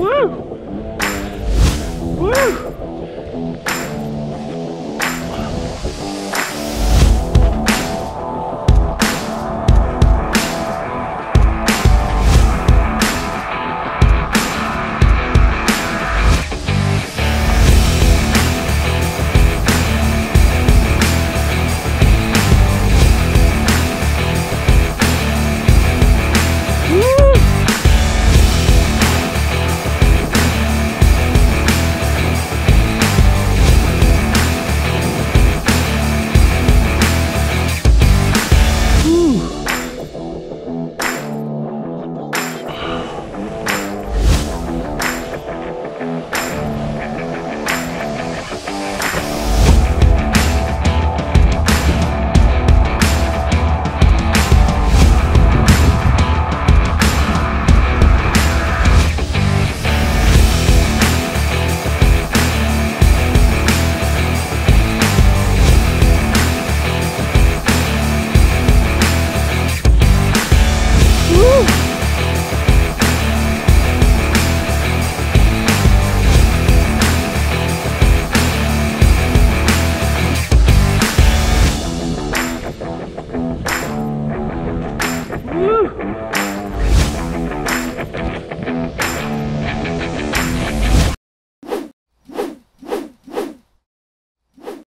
Uh! Uh!